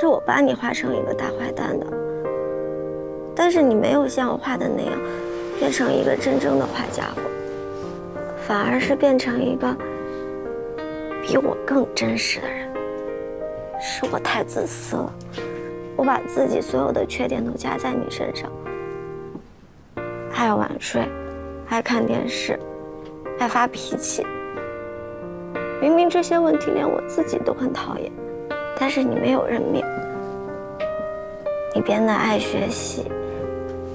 是我把你画成一个大坏蛋的，但是你没有像我画的那样，变成一个真正的坏家伙，反而是变成一个比我更真实的人。是我太自私了，我把自己所有的缺点都加在你身上，爱晚睡，爱看电视，爱发脾气。明明这些问题连我自己都很讨厌，但是你没有认命。你变得爱学习，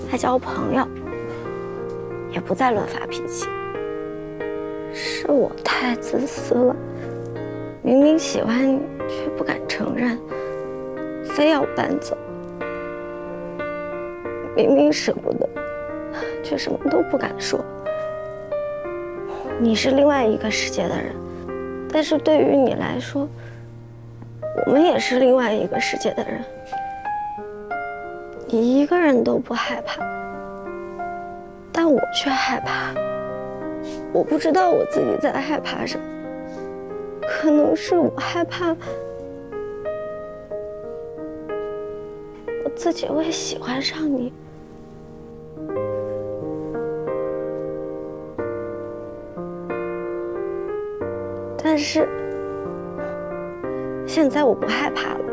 爱交朋友，也不再乱发脾气。是我太自私了，明明喜欢你，却不敢承认，非要搬走。明明舍不得，却什么都不敢说。你是另外一个世界的人。但是对于你来说，我们也是另外一个世界的人。你一个人都不害怕，但我却害怕。我不知道我自己在害怕什么，可能是我害怕我自己会喜欢上你。但是现在我不害怕了，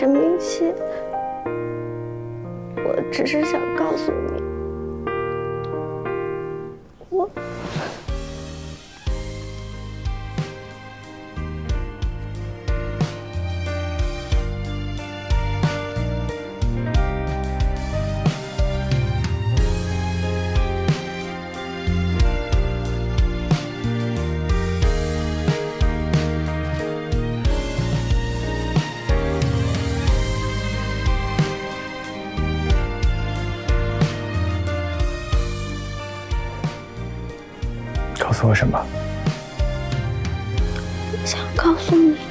沈明熙，我只是想告诉你，说什么？想告诉你。